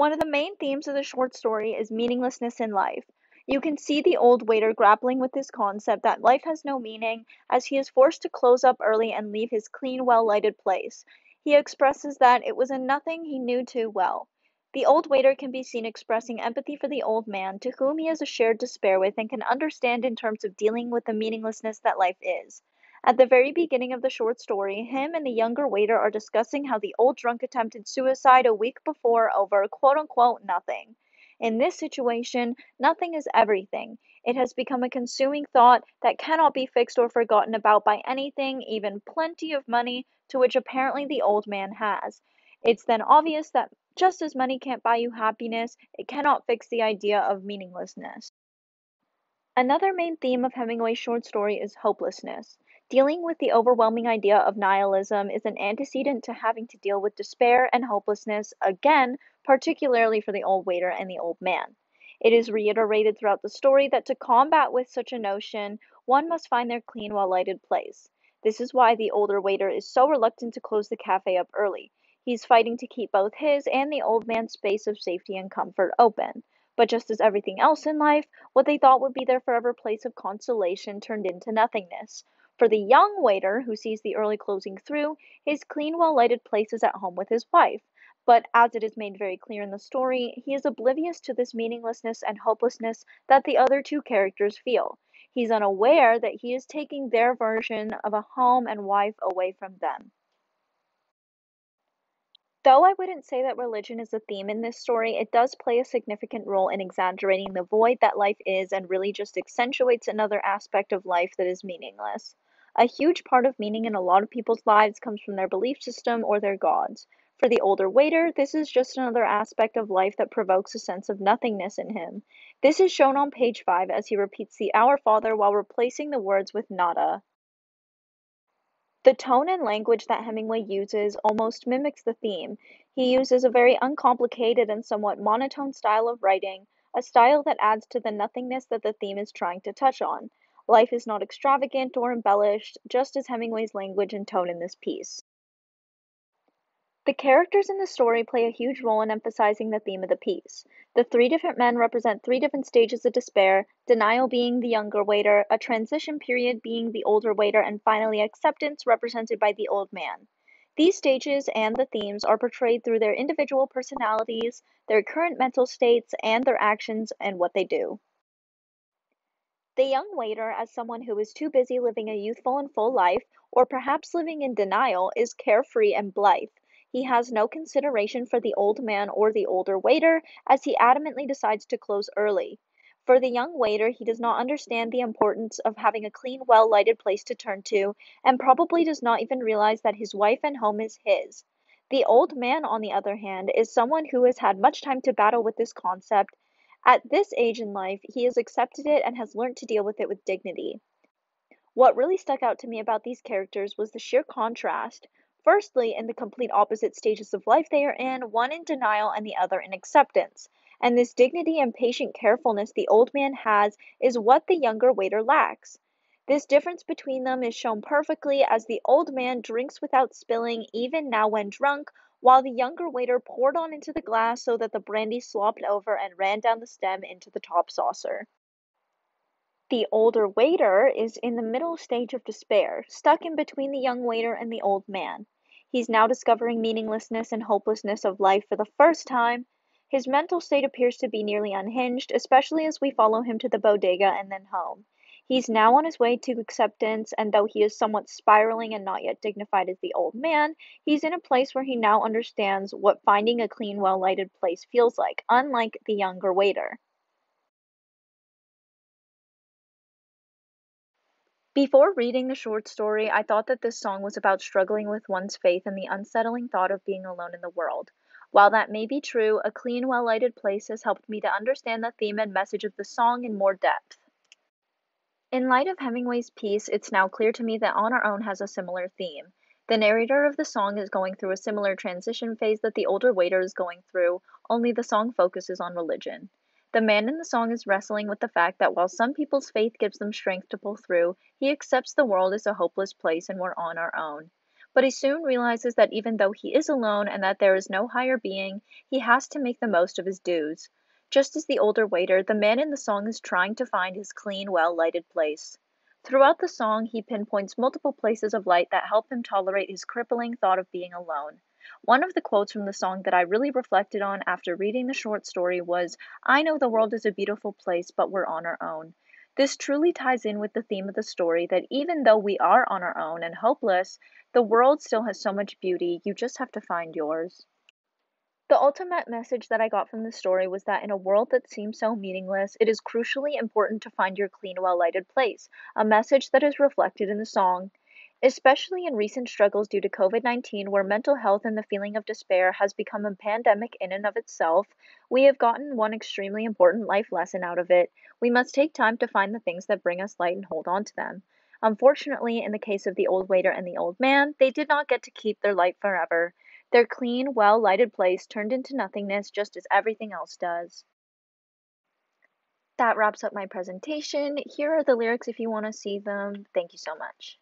One of the main themes of the short story is meaninglessness in life. You can see the old waiter grappling with this concept that life has no meaning as he is forced to close up early and leave his clean, well lighted place. He expresses that it was a nothing he knew too well. The old waiter can be seen expressing empathy for the old man, to whom he has a shared despair with and can understand in terms of dealing with the meaninglessness that life is. At the very beginning of the short story, him and the younger waiter are discussing how the old drunk attempted suicide a week before over quote unquote nothing. In this situation, nothing is everything. It has become a consuming thought that cannot be fixed or forgotten about by anything, even plenty of money, to which apparently the old man has. It's then obvious that just as money can't buy you happiness, it cannot fix the idea of meaninglessness. Another main theme of Hemingway's short story is hopelessness. Dealing with the overwhelming idea of nihilism is an antecedent to having to deal with despair and hopelessness, again, particularly for the old waiter and the old man. It is reiterated throughout the story that to combat with such a notion, one must find their clean, well lighted place. This is why the older waiter is so reluctant to close the cafe up early. He's fighting to keep both his and the old man's space of safety and comfort open. But just as everything else in life, what they thought would be their forever place of consolation turned into nothingness. For the young waiter who sees the early closing through, his clean, well lighted place is at home with his wife. But as it is made very clear in the story, he is oblivious to this meaninglessness and hopelessness that the other two characters feel. He's unaware that he is taking their version of a home and wife away from them. Though I wouldn't say that religion is a theme in this story, it does play a significant role in exaggerating the void that life is and really just accentuates another aspect of life that is meaningless. A huge part of meaning in a lot of people's lives comes from their belief system or their gods. For the older waiter, this is just another aspect of life that provokes a sense of nothingness in him. This is shown on page 5 as he repeats the Our Father while replacing the words with nada. The tone and language that Hemingway uses almost mimics the theme. He uses a very uncomplicated and somewhat monotone style of writing, a style that adds to the nothingness that the theme is trying to touch on. Life is not extravagant or embellished, just as Hemingway's language and tone in this piece. The characters in the story play a huge role in emphasizing the theme of the piece. The three different men represent three different stages of despair denial being the younger waiter, a transition period being the older waiter, and finally acceptance represented by the old man. These stages and the themes are portrayed through their individual personalities, their current mental states, and their actions and what they do. The young waiter, as someone who is too busy living a youthful and full life, or perhaps living in denial, is carefree and blithe. He has no consideration for the old man or the older waiter, as he adamantly decides to close early. For the young waiter, he does not understand the importance of having a clean, well lighted place to turn to, and probably does not even realize that his wife and home is his. The old man, on the other hand, is someone who has had much time to battle with this concept at this age in life, he has accepted it and has learned to deal with it with dignity. What really stuck out to me about these characters was the sheer contrast. Firstly, in the complete opposite stages of life they are in, one in denial and the other in acceptance. And this dignity and patient carefulness the old man has is what the younger waiter lacks. This difference between them is shown perfectly as the old man drinks without spilling, even now when drunk, while the younger waiter poured on into the glass so that the brandy slopped over and ran down the stem into the top saucer. The older waiter is in the middle stage of despair, stuck in between the young waiter and the old man. He's now discovering meaninglessness and hopelessness of life for the first time. His mental state appears to be nearly unhinged, especially as we follow him to the bodega and then home. He's now on his way to acceptance, and though he is somewhat spiraling and not yet dignified as the old man, he's in a place where he now understands what finding a clean, well lighted place feels like, unlike the younger waiter. Before reading the short story, I thought that this song was about struggling with one's faith and the unsettling thought of being alone in the world. While that may be true, a clean, well lighted place has helped me to understand the theme and message of the song in more depth. In light of Hemingway's piece, it's now clear to me that On Our Own has a similar theme. The narrator of the song is going through a similar transition phase that the older waiter is going through, only the song focuses on religion. The man in the song is wrestling with the fact that while some people's faith gives them strength to pull through, he accepts the world is a hopeless place and we're on our own. But he soon realizes that even though he is alone and that there is no higher being, he has to make the most of his dues. Just as the older waiter, the man in the song is trying to find his clean, well lighted place. Throughout the song, he pinpoints multiple places of light that help him tolerate his crippling thought of being alone. One of the quotes from the song that I really reflected on after reading the short story was I know the world is a beautiful place, but we're on our own. This truly ties in with the theme of the story that even though we are on our own and hopeless, the world still has so much beauty, you just have to find yours. The ultimate message that I got from the story was that in a world that seems so meaningless, it is crucially important to find your clean, well lighted place, a message that is reflected in the song. Especially in recent struggles due to COVID 19, where mental health and the feeling of despair has become a pandemic in and of itself, we have gotten one extremely important life lesson out of it. We must take time to find the things that bring us light and hold on to them. Unfortunately, in the case of the old waiter and the old man, they did not get to keep their light forever. Their clean, well lighted place turned into nothingness just as everything else does. That wraps up my presentation. Here are the lyrics if you want to see them. Thank you so much.